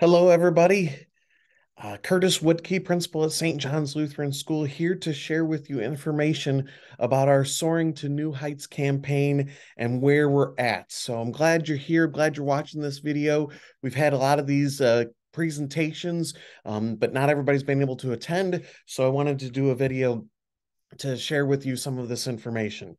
Hello, everybody. Uh, Curtis Wudtke, principal at St. John's Lutheran School, here to share with you information about our Soaring to New Heights campaign and where we're at. So I'm glad you're here. Glad you're watching this video. We've had a lot of these uh, presentations, um, but not everybody's been able to attend. So I wanted to do a video to share with you some of this information.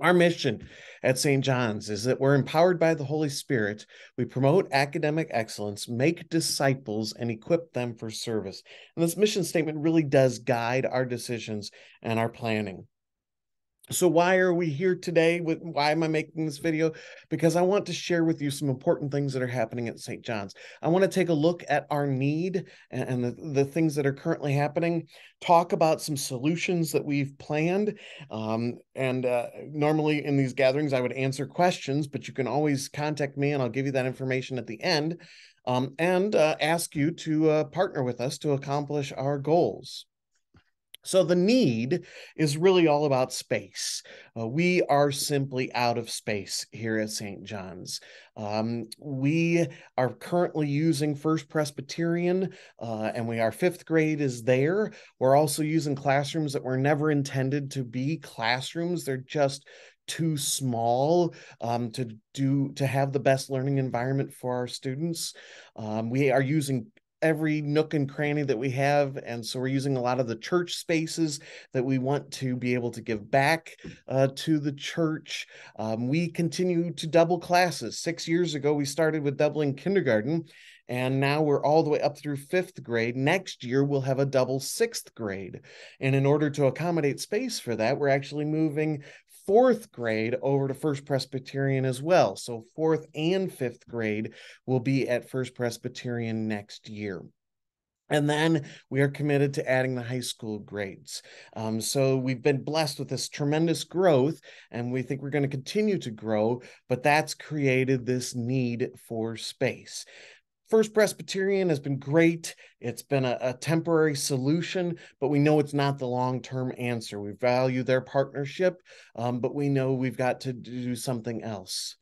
Our mission at St. John's is that we're empowered by the Holy Spirit. We promote academic excellence, make disciples, and equip them for service. And this mission statement really does guide our decisions and our planning. So why are we here today? With why am I making this video? Because I want to share with you some important things that are happening at St. John's. I want to take a look at our need and, the, the things that are currently happening, talk about some solutions that we've planned. Um, and uh, normally in these gatherings, I would answer questions, but you can always contact me and I'll give you that information at the end um, and uh, ask you to uh, partner with us to accomplish our goals. So the need is really all about space. Uh, we are simply out of space here at St. John's. Um, we are currently using First Presbyterian, uh, and we our fifth grade is there. We're also using classrooms that were never intended to be classrooms. They're just too small um, to do to have the best learning environment for our students. Um, we are using every nook and cranny that we have. And so we're using a lot of the church spaces that we want to be able to give back uh, to the church. Um, we continue to double classes. Six years ago, we started with doubling kindergarten. And now we're all the way up through fifth grade. Next year, we'll have a double sixth grade. And in order to accommodate space for that, we're actually moving fourth grade over to First Presbyterian as well. So fourth and fifth grade will be at First Presbyterian next year. And then we are committed to adding the high school grades. Um, so we've been blessed with this tremendous growth, and we think we're going to continue to grow, but that's created this need for space. First Presbyterian has been great. It's been a, a temporary solution, but we know it's not the long term answer. We value their partnership, um, but we know we've got to do something else.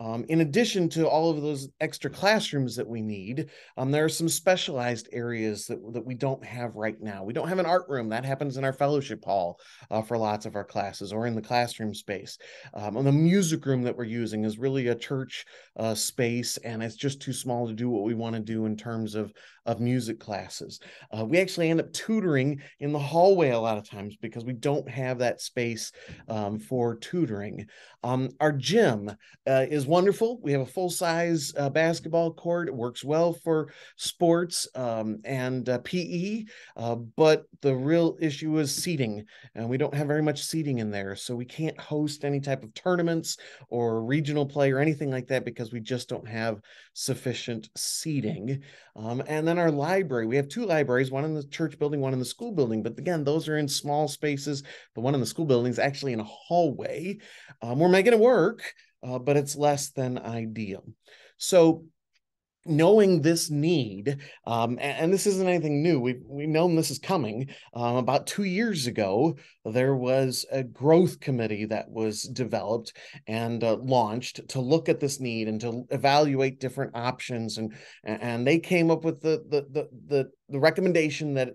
Um, in addition to all of those extra classrooms that we need, um, there are some specialized areas that, that we don't have right now. We don't have an art room. That happens in our fellowship hall uh, for lots of our classes or in the classroom space. Um, and the music room that we're using is really a church uh, space, and it's just too small to do what we want to do in terms of, of music classes. Uh, we actually end up tutoring in the hallway a lot of times because we don't have that space um, for tutoring. Um, our gym uh, is wonderful. We have a full size uh, basketball court. It works well for sports um, and uh, PE, uh, but the real issue is seating, and we don't have very much seating in there, so we can't host any type of tournaments or regional play or anything like that because we just don't have sufficient seating. Um, and then our library, we have two libraries, one in the church building, one in the school building. But again, those are in small spaces. The one in the school building is actually in a hallway. Um, we're making it work, uh, but it's less than ideal. So knowing this need, um, and, and, this isn't anything new, we've, we've known this is coming. Um, about two years ago, there was a growth committee that was developed and uh, launched to look at this need and to evaluate different options. And, and they came up with the, the, the, the, the recommendation that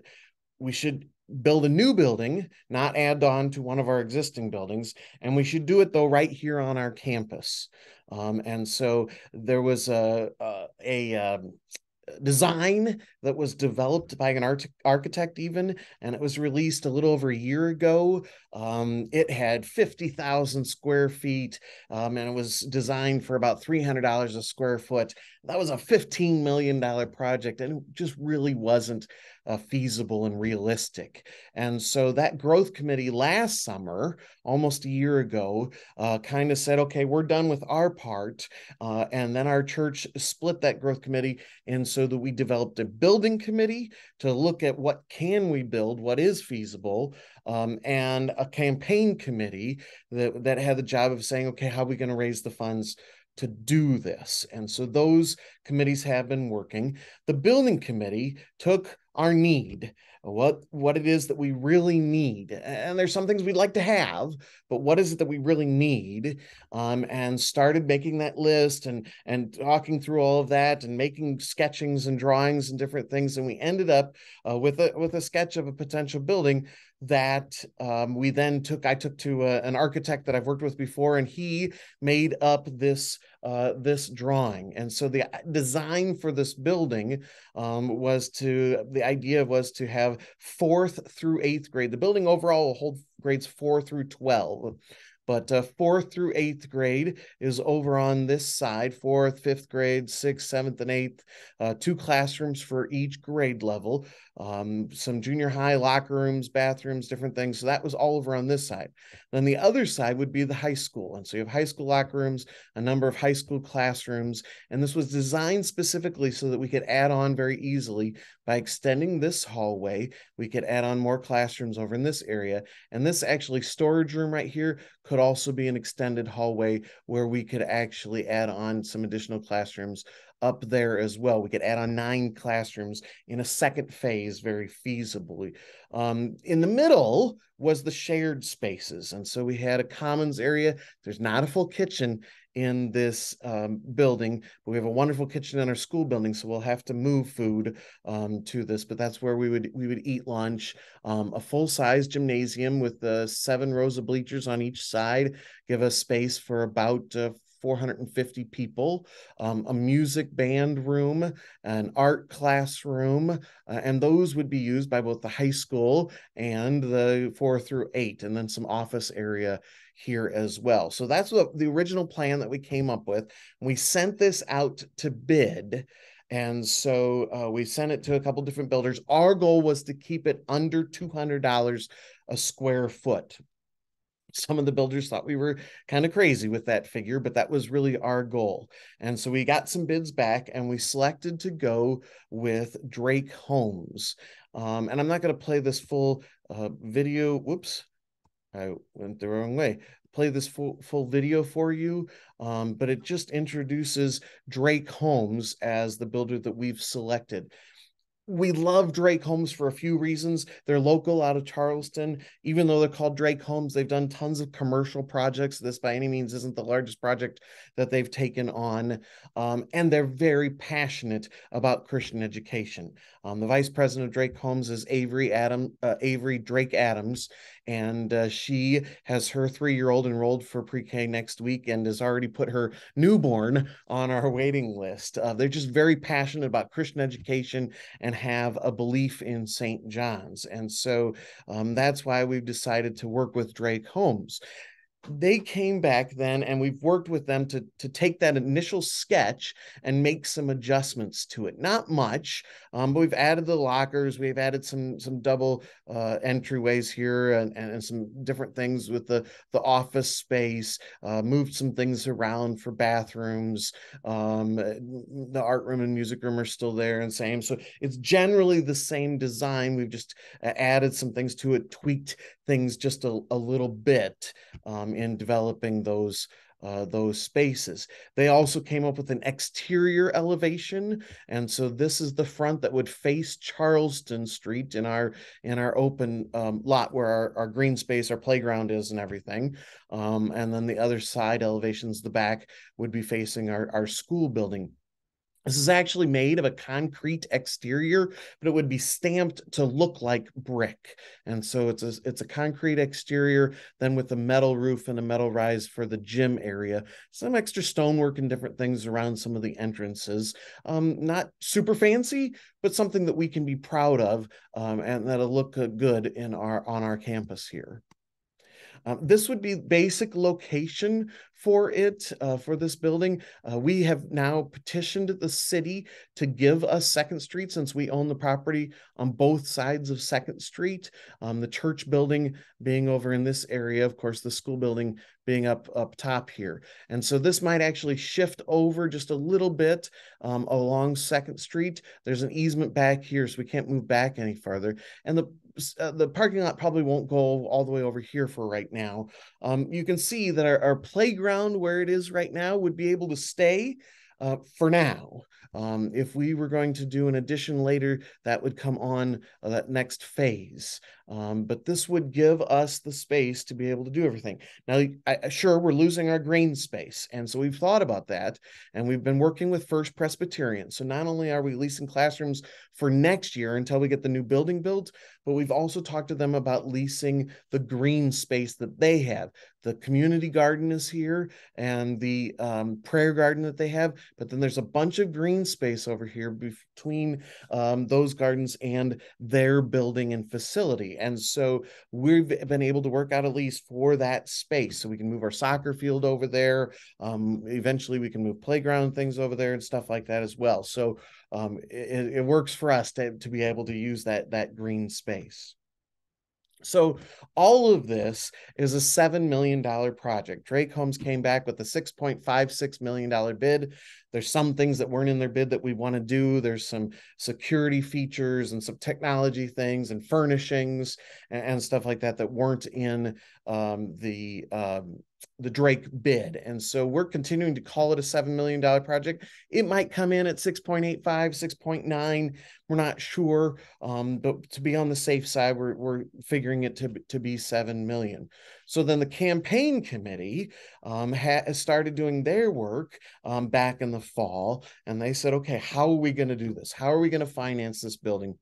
we should build a new building, not add on to one of our existing buildings. And we should do it though right here on our campus. Um, and so there was a a, a um, design that was developed by an art- architect even and it was released a little over a year ago um, it had 50000 square feet um, and it was designed for about $300 a square foot that was a $15 million project and it just really wasn't uh, feasible and realistic. And so that growth committee last summer, almost a year ago, uh, kind of said, okay, we're done with our part. Uh, and then our church split that growth committee. And so that we developed a building committee to look at what can we build, what is feasible, um, and a campaign committee that, that had the job of saying, okay, how are we going to raise the funds to do this. And so those committees have been working. The building committee took our need what what it is that we really need and there's some things we'd like to have but what is it that we really need? Um, and started making that list and and talking through all of that and making sketchings and drawings and different things and we ended up uh, with a with a sketch of a potential building that um, we then took i took to a, uh, an architect that i've worked with before and he made up this uh, this drawing. And so the uh, design for this building um, was to the idea was to have fourth through eighth grade. The building overall will hold grades four through 12 but uh, fourth through eighth grade is over on this side fourth, fifth grade, sixth, seventh, and eighth, uh, two classrooms for each grade level, um, some junior high locker rooms, bathrooms, different things. So that was all over on this side. Then the other side would be the high school. And so you have high school locker rooms, a number of high school classrooms. And this was designed specifically so that we could add on very easily by extending this hallway. We could add on more classrooms over in this area. And this actually storage room right here could also be an extended hallway where we could actually add on some additional classrooms up there as well. We could add on nine classrooms in a second phase very feasibly. Um, in the middle was the shared spaces. And so we had a commons area. There's not a full kitchen in this um, building, but we have a wonderful kitchen in our school building, so we'll have to move food um, to this. But that's where we would we would eat lunch. Um, a full size gymnasium with the seven rows of bleachers on each side give us space for about uh, 450 people, um, a music band room, an art classroom, uh, and those would be used by both the high school and the four through eight, and then some office area here as well. So that's what the original plan that we came up with. We sent this out to bid. And so uh, we sent it to a couple different builders. Our goal was to keep it under $200 a square foot some of the builders thought we were kind of crazy with that figure, but that was really our goal. And so we got some bids back and we selected to go with Drake Homes. Um, and I'm not going to play this full uh, video. Whoops, I went the wrong way. Play this full, full video for you, um, but it just introduces Drake Homes as the builder that we've selected we love Drake Homes for a few reasons. They're local out of Charleston. Even though they're called Drake Homes, they've done tons of commercial projects. This, by any means, isn't the largest project that they've taken on. Um, and they're very passionate about Christian education. Um, the vice president of Drake Homes is Avery Adam uh, Avery Drake Adams, and uh, she has her three-year-old enrolled for pre-K next week and has already put her newborn on our waiting list. Uh, they're just very passionate about Christian education and have a belief in St. John's, and so um, that's why we've decided to work with Drake Homes they came back then and we've worked with them to to take that initial sketch and make some adjustments to it. Not much um, but we've added the lockers we've added some some double uh, entryways here and, and some different things with the the office space uh, moved some things around for bathrooms um, the art room and music room are still there and same. So it's generally the same design we've just uh, added some things to it tweaked things just a, a little bit um, in developing those uh, those spaces. They also came up with an exterior elevation, and so this is the front that would face Charleston Street in our in our open um, lot where our, our green space, our playground is, and everything. Um, and then the other side elevations, the back would be facing our our school building. This is actually made of a concrete exterior, but it would be stamped to look like brick. And so it's a, it's a concrete exterior, then with a metal roof and a metal rise for the gym area. Some extra stonework and different things around some of the entrances. Um, not super fancy, but something that we can be proud of um, and that'll look good in our on our campus here. Um, this would be basic location for it, uh, for this building. Uh, we have now petitioned the city to give us Second Street since we own the property on both sides of Second Street. Um, the church building being over in this area, of course, the school building being up up top here. And so this might actually shift over just a little bit um, along Second Street. There's an easement back here, so we can't move back any farther. And the uh, the parking lot probably won't go all the way over here for right now. Um, you can see that our, our playground where it is right now would be able to stay uh, for now. Um, if we were going to do an addition later, that would come on uh, that next phase. Um, but this would give us the space to be able to do everything. Now, I, sure, we're losing our green space. And so we've thought about that. And we've been working with First Presbyterian. So not only are we leasing classrooms for next year until we get the new building built, but we've also talked to them about leasing the green space that they have. The community garden is here and the um, prayer garden that they have, but then there's a bunch of green space over here between um, those gardens and their building and facility. And so we've been able to work out a lease for that space. So we can move our soccer field over there. Um, eventually, we can move playground things over there and stuff like that as well. So um, it, it works for us to, to be able to use that, that green space. So all of this is a $7 million project. Drake Homes came back with a $6.56 million bid. There's some things that weren't in their bid that we want to do. There's some security features and some technology things and furnishings and, and stuff like that that weren't in um, the um, the Drake bid. And so we're continuing to call it a $7 million project. It might come in at 6.85, 6.9. We're not sure. Um, but to be on the safe side, we're, we're figuring it to, to be 7 million. So then the campaign committee um, started doing their work um, back in the fall. And they said, okay, how are we going to do this? How are we going to finance this building?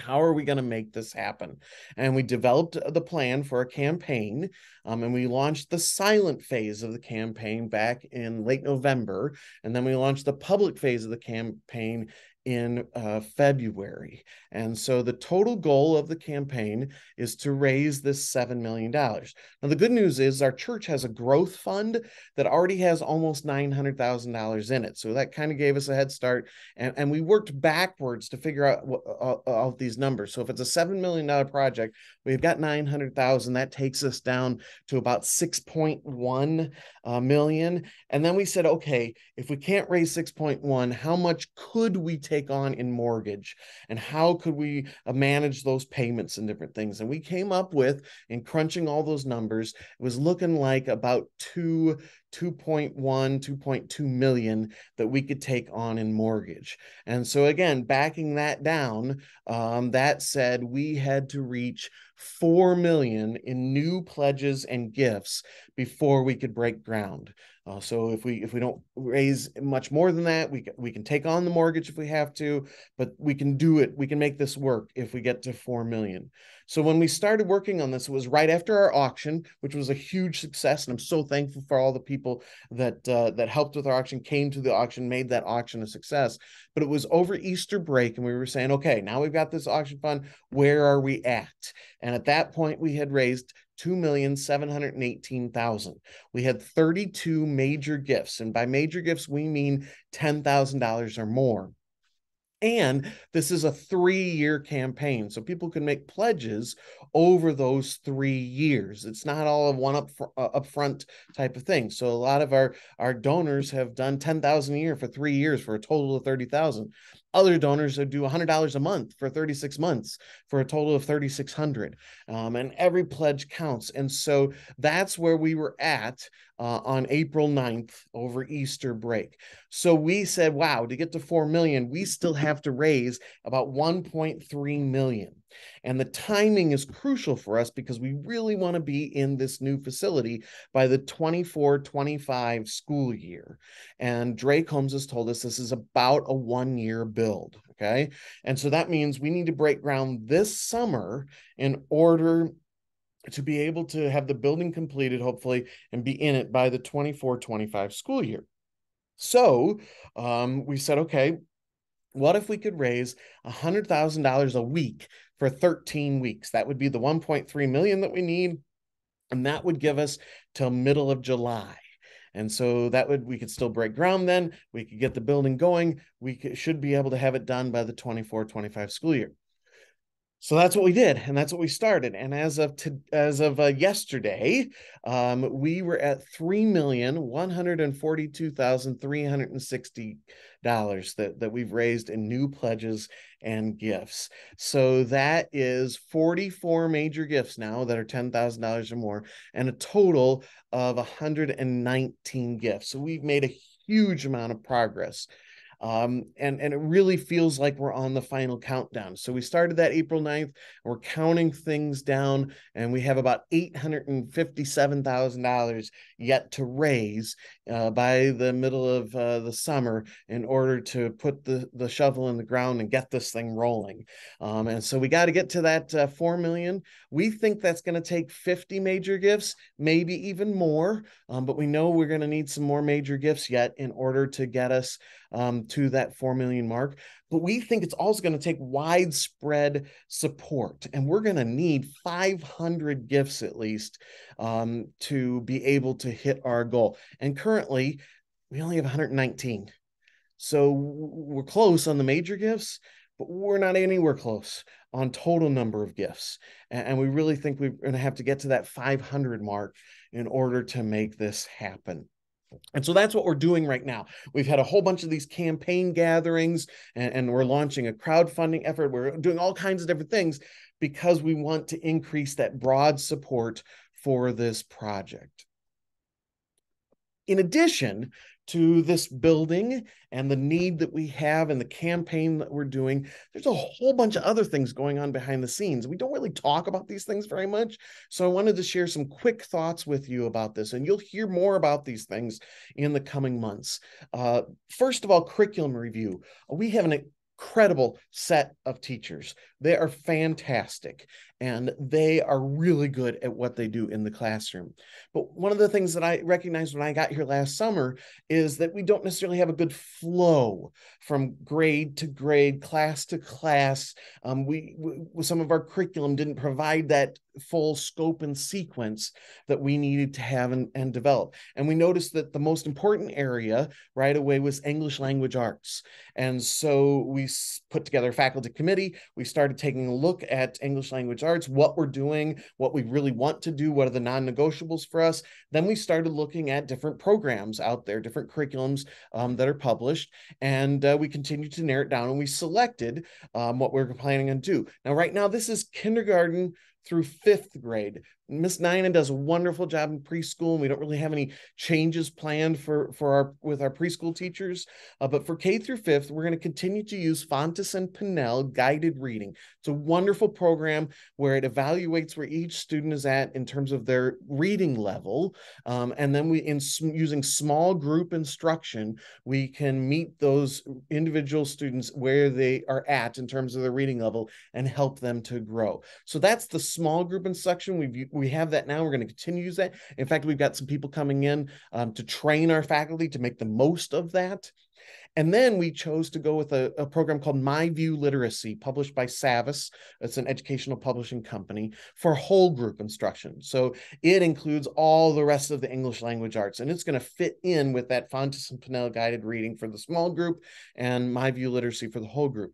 how are we going to make this happen and we developed the plan for a campaign um, and we launched the silent phase of the campaign back in late november and then we launched the public phase of the campaign in uh, February. And so the total goal of the campaign is to raise this $7 million. Now, the good news is our church has a growth fund that already has almost $900,000 in it. So that kind of gave us a head start. And, and we worked backwards to figure out what, uh, all these numbers. So if it's a $7 million project, we've got 900,000. That takes us down to about 6.1 uh, million. And then we said, okay, if we can't raise 6.1, how much could we take? Take on in mortgage? And how could we uh, manage those payments and different things? And we came up with in crunching all those numbers it was looking like about 2 2.1 2.2 million that we could take on in mortgage and so again backing that down um, that said we had to reach 4 million in new pledges and gifts before we could break ground uh, so if we if we don't raise much more than that, we we can take on the mortgage if we have to, but we can do it. We can make this work if we get to four million. So when we started working on this, it was right after our auction, which was a huge success, and I'm so thankful for all the people that uh, that helped with our auction, came to the auction, made that auction a success. But it was over Easter break, and we were saying, okay, now we've got this auction fund. Where are we at? And at that point, we had raised 2,718,000. We had 32 major gifts. And by major gifts, we mean $10,000 or more. And this is a three year campaign. So people can make pledges over those three years. It's not all of one up, uh, upfront type of thing. So a lot of our, our donors have done 10,000 a year for three years for a total of 30,000. Other donors would do $100 a month for 36 months for a total of 3,600. Um, and every pledge counts. And so that's where we were at uh, on April 9th over Easter break. So we said, wow, to get to 4 million, we still have to raise about 1.3 million. And the timing is crucial for us because we really want to be in this new facility by the 24 25 school year. And Drake Homes has told us this is about a one year build. Okay. And so that means we need to break ground this summer in order to be able to have the building completed, hopefully, and be in it by the 24 25 school year. So um, we said, okay, what if we could raise $100,000 a week for 13 weeks? That would be the 1.3 million that we need. And that would give us till middle of July. And so that would, we could still break ground then. We could get the building going. We could, should be able to have it done by the 24 25 school year. So that's what we did, and that's what we started. And as of to, as of uh, yesterday, um, we were at three million one hundred and forty two thousand three hundred and sixty dollars that that we've raised in new pledges and gifts. So that is forty four major gifts now that are ten thousand dollars or more, and a total of one hundred and nineteen gifts. So we've made a huge amount of progress um, and, and it really feels like we're on the final countdown. So we started that April 9th, we're counting things down, and we have about $857,000 yet to raise uh, by the middle of uh, the summer in order to put the, the shovel in the ground and get this thing rolling. Um, and so we got to get to that uh, 4 million. We think that's going to take 50 major gifts, maybe even more, um, but we know we're going to need some more major gifts yet in order to get us um, to that 4 million mark. But we think it's also going to take widespread support. And we're going to need 500 gifts at least um, to be able to hit our goal. And currently, we only have 119. So we're close on the major gifts, but we're not anywhere close on total number of gifts. And, we really think we're going to have to get to that 500 mark in order to make this happen. And so that's what we're doing right now. We've had a whole bunch of these campaign gatherings and, and, we're launching a crowdfunding effort. We're doing all kinds of different things because we want to increase that broad support for this project. In addition, to this building and the need that we have and the campaign that we're doing. There's a whole bunch of other things going on behind the scenes. We don't really talk about these things very much. So I wanted to share some quick thoughts with you about this, and you'll hear more about these things in the coming months. Uh, first of all, curriculum review. We have an incredible set of teachers. They are fantastic and they are really good at what they do in the classroom. But one of the things that I recognized when I got here last summer is that we don't necessarily have a good flow from grade to grade, class to class. Um, we, we some of our curriculum didn't provide that full scope and sequence that we needed to have and, and develop. And we noticed that the most important area right away was English language arts. And so we put together a faculty committee. We started taking a look at English language what we're doing, what we really want to do, what are the non negotiables for us. Then we started looking at different programs out there, different curriculums um, that are published. And uh, we continued to narrow it down and we selected um, what we we're planning on do. Now, right now, this is kindergarten through fifth grade. Miss Nina does a wonderful job in preschool, and we don't really have any changes planned for for our with our preschool teachers. Uh, but for K through fifth, we're going to continue to use Fountas and Pinnell guided reading. It's a wonderful program where it evaluates where each student is at in terms of their reading level, um, and then we in using small group instruction, we can meet those individual students where they are at in terms of their reading level and help them to grow. So that's the small group instruction we've we have that now. We're going to continue to use that. In fact, we've got some people coming in um, to train our faculty to make the most of that. And then we chose to go with a, a, program called My View Literacy, published by Savvas. It's an educational publishing company for whole group instruction. So it includes all the rest of the English language arts, and it's going to fit in with that Fountas and Pinnell guided reading for the small group and My View Literacy for the whole group.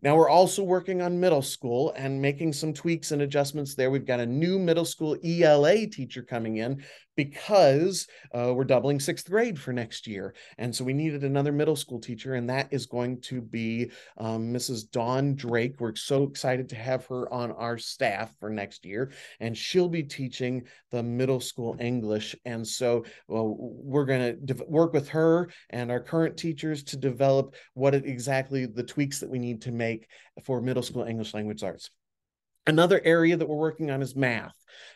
Now we're also working on middle school and making some tweaks and adjustments there. We've got a new middle school ELA teacher coming in because uh, we're doubling sixth grade for next year. And so we needed another middle school teacher, and that is going to be um, Mrs. Dawn Drake. We're so excited to have her on our staff for next year, and she'll be teaching the middle school English. And so well, we're going to work with her and our current teachers to develop what it, exactly the tweaks that we need to make for middle school English language arts. Another area that we're working on is math.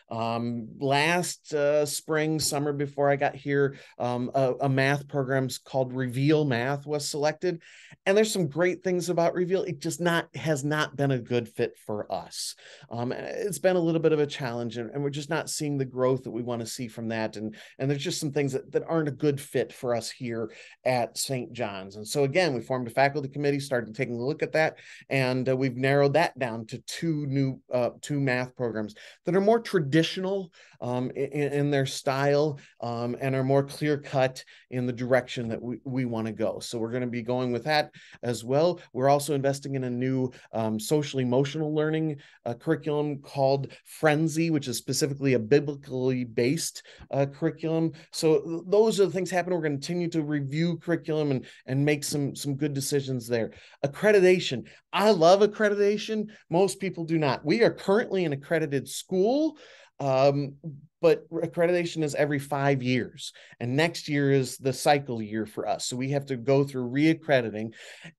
Um, last uh, spring, summer before I got here, um, a, a, math program called Reveal Math was selected, and there's some great things about Reveal. It just not has not been a good fit for us. Um, it's been a little bit of a challenge, and, and, we're just not seeing the growth that we want to see from that. And and there's just some things that, that aren't a good fit for us here at St. John's. And so again, we formed a faculty committee, started taking a look at that, and uh, we've narrowed that down to two new uh, two math programs that are more traditional um, in, in, their style um, and are more clear cut in the direction that we, we want to go. So we're going to be going with that as well. We're also investing in a new um, social emotional learning uh, curriculum called Frenzy, which is specifically a biblically based uh, curriculum. So those are the things happening. We're going to continue to review curriculum and, and make some, some good decisions there. Accreditation. I love accreditation. Most people do not. We are currently an accredited school. Um, but accreditation is every five years and next year is the cycle year for us so we have to go through reaccrediting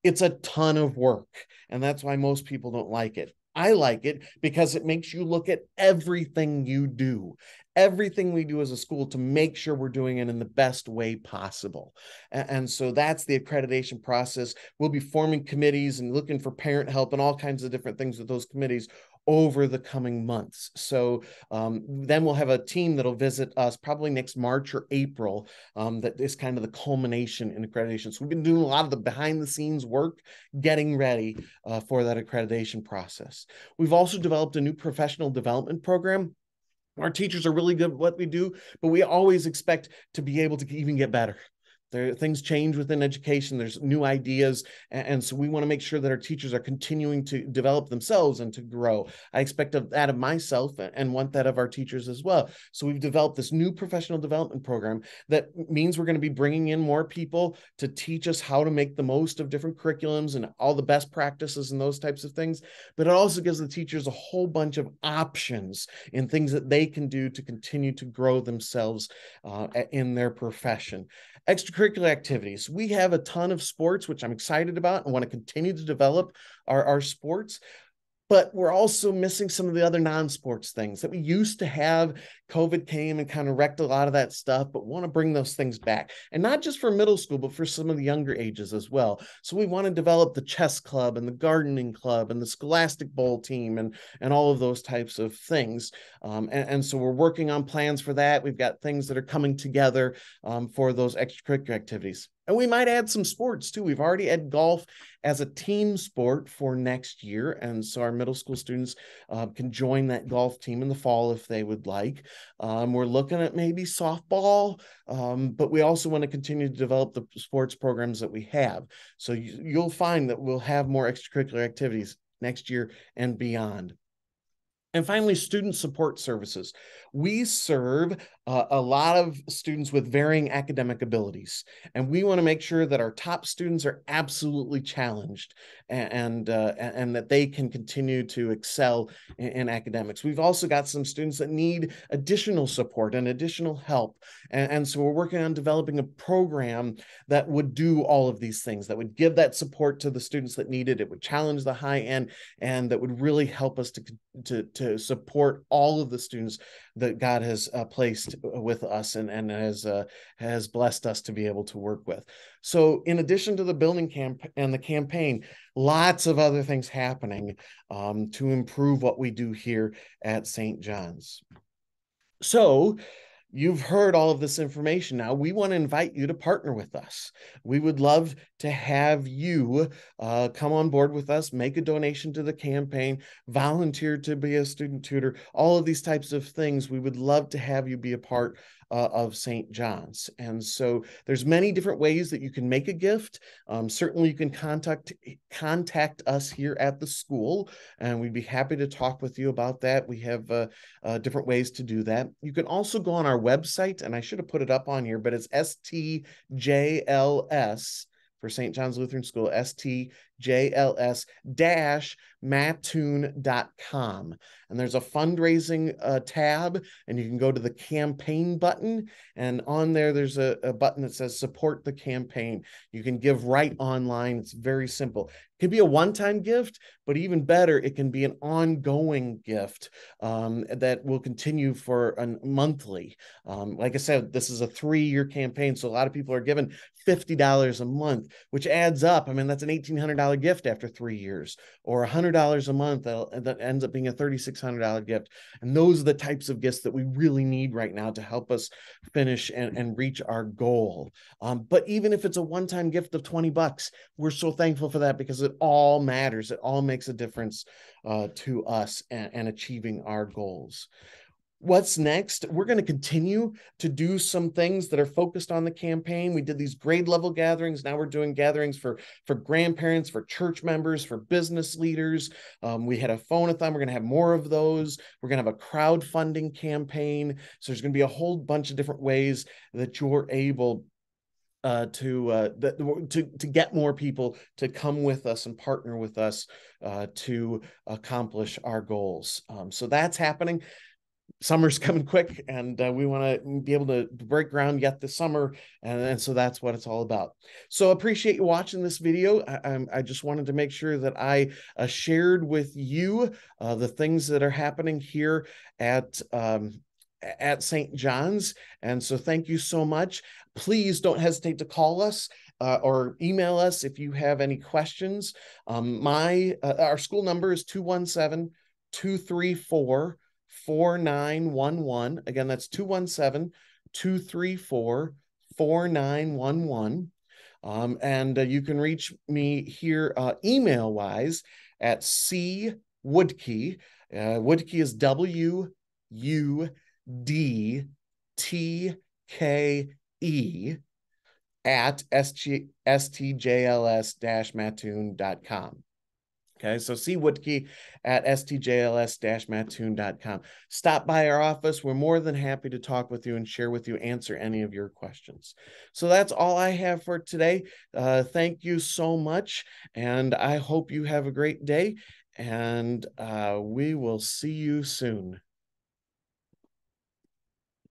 it's a ton of work and that's why most people don't like it I like it because it makes you look at everything you do, everything we do as a school to make sure we're doing it in the best way possible. And, so that's the accreditation process. We'll be forming committees and looking for parent help and all kinds of different things with those committees over the coming months. So um, then we'll have a team that'll visit us probably next March or April. Um, that is kind of the culmination in accreditation. So we've been doing a lot of the behind the scenes work, getting ready uh, for that accreditation process. We've also developed a new professional development program our teachers are really good at what we do, but we always expect to be able to even get better. There, things change within education. There's new ideas, and, and so we want to make sure that our teachers are continuing to develop themselves and to grow. I expect of that of myself and want that of our teachers as well. So we've developed this new professional development program that means we're going to be bringing in more people to teach us how to make the most of different curriculums and all the best practices and those types of things. But it also gives the teachers a whole bunch of options in things that they can do to continue to grow themselves uh, in their profession. Extracurricular activities. We have a ton of sports, which I'm excited about and want to continue to develop our, our sports but we're also missing some of the other non-sports things that we used to have. Covid came and kind of wrecked a lot of that stuff but want to bring those things back. And not just for middle school but for some of the younger ages as well. So we want to develop the chess club and the gardening club and the scholastic bowl team and and all of those types of things. Um, and, and, so we're working on plans for that. We've got things that are coming together um, for those extracurricular activities and we might add some sports too. We've already had golf as a team sport for next year. And so our middle school students uh, can join that golf team in the fall if they would like. Um, we're looking at maybe softball, um, but we also want to continue to develop the sports programs that we have. So you, you'll find that we'll have more extracurricular activities next year and beyond. And finally, student support services. We serve uh, a lot of students with varying academic abilities, and we want to make sure that our top students are absolutely challenged and uh, and that they can continue to excel in, in, academics. We've also got some students that need additional support and additional help, and, and so we're working on developing a program that would do all of these things, that would give that support to the students that need it. It would challenge the high end, and that would really help us to to to support all of the students that God has uh, placed with us and and has uh, has blessed us to be able to work with. So, in addition to the building camp and the campaign, lots of other things happening um, to improve what we do here at St. John's. So, You've heard all of this information now. We want to invite you to partner with us. We would love to have you uh, come on board with us, make a donation to the campaign, volunteer to be a student tutor, all of these types of things. We would love to have you be a part uh, of St. John's. And so there's many different ways that you can make a gift. Um, certainly you can contact contact us here at the school and we'd be happy to talk with you about that. We have uh, uh, different ways to do that. You can also go on our website and I should have put it up on here, but it's STJLS for St. John's Lutheran School, Mattoon.com. And there's a fundraising uh, tab, and you can go to the campaign button. And on there, there's a, a, button that says support the campaign. You can give right online. It's very simple. It can be a one time gift, but even better, it can be an ongoing gift um, that will continue for a monthly. Um, like I said, this is a three year campaign. So a lot of people are given $50 a month, which adds up. I mean, that's an $1,800 gift after three years, or 100 dollars a month that ends up being a $3,600 gift. And those are the types of gifts that we really need right now to help us finish and, and reach our goal. Um, but even if it's a one time gift of 20 bucks, we're so thankful for that because it all matters. It all makes a difference uh, to us and, and achieving our goals what's next? We're going to continue to do some things that are focused on the campaign. We did these grade level gatherings. Now we're doing gatherings for for grandparents for church members for business leaders. Um, we had a phone-a-thon we're going to have more of those. We're going to have a crowdfunding campaign. So there's going to be a whole bunch of different ways that you're able uh, to uh, to to get more people to come with us and partner with us uh, to accomplish our goals. Um, so that's happening summer's coming quick and uh, we want to be able to break ground yet this summer and, and so that's what it's all about so appreciate you watching this video i, I just wanted to make sure that i uh, shared with you uh, the things that are happening here at um, at St. John's. And so thank you so much. Please don't hesitate to call us uh, or email us if you have any questions. Um, my uh, our school number is 217 234 4911. Again, that's 217 234 4911. Um, and uh, you can reach me here uh, email wise at C Wudtke. Uh, Wudtke is W U D T K E at stjls-mattoon.com. Okay, so see Wudtke at stjls-mattoon.com. Stop by our office. We're more than happy to talk with you and share with you, answer any of your questions. So that's all I have for today. Uh, thank you so much, and I hope you have a great day, and uh, we will see you soon.